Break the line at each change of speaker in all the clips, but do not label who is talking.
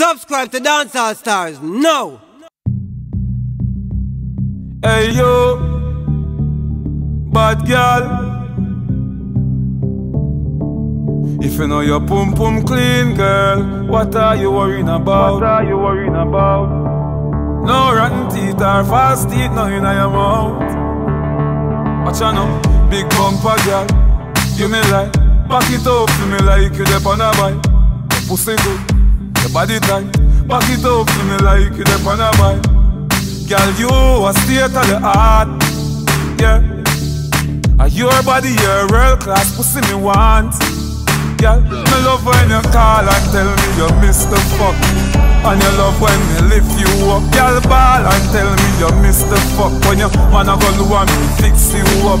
Subscribe to Dancehall Stars now.
Hey yo, bad girl. If you know your pum pum clean, girl, what are you worrying about? What are you worrying about? No rotten teeth or fast teeth, no in your mouth. Watch out now, big bumper girl. Give me like, back it up to me like you dep on a bike. Your pussy good, your body tight. Back it up to me like you dep on a bike. Girl, you a state of the art, yeah. And your body, your world class pussy me want. Girl, me love when you call and tell me you miss the fuck. And you love when me lift you up. Girl, ball and tell me you miss the fuck. When you wanna go to me fix you up.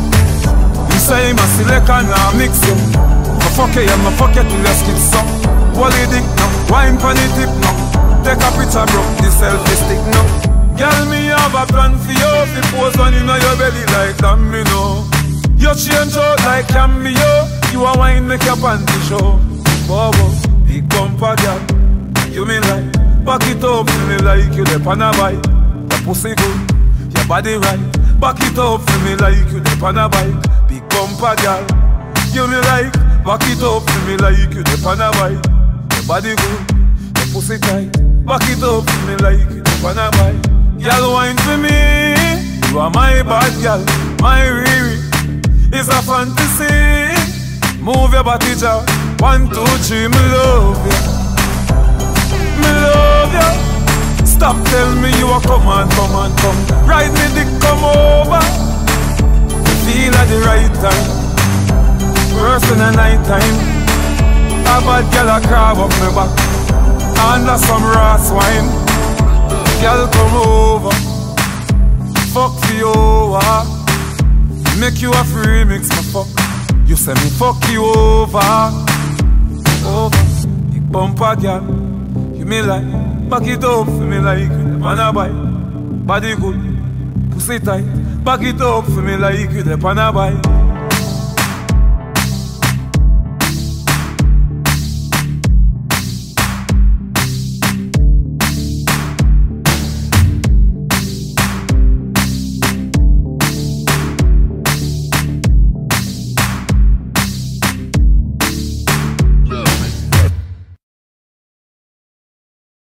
You say me select and I mix you. Me fuck you, yeah, me fuck you till your skin suck. Wally dick wine pon the tip no. Take a picture, bro, the selfie stick no. Girl, me have a plan for you. Fi pose on know your belly like that, me know. You change out like cameo. You a wine make your panty show. Bobo, big bumper girl. You me like back it up for me like you the on a bike. Your pussy good, your body right. Back it up for me like you the on a bike. Big bumper girl. You me like back it up for me like you the on a bike. Your body good, your pussy tight. Back it up me like you the on a bike. Girl, wine for me. You are my bad girl, my Riri. It's a fantasy. Move your body, jaw. One, two, three, me love you. Me love you. Stop tell me you are come on, come on, come. Ride me dick, come over. Feel at the right time. First in the night time. Bad girl a crab up me back. Under some raw wine. Girl come over. Fuck for you over. Make you a free mix, my fuck. You say me fuck you over. Over. Big bumper girl. You me like. Back it up for me like. Man a bike. Body good. Pussy tight. Back it up for me like you the pan a bike.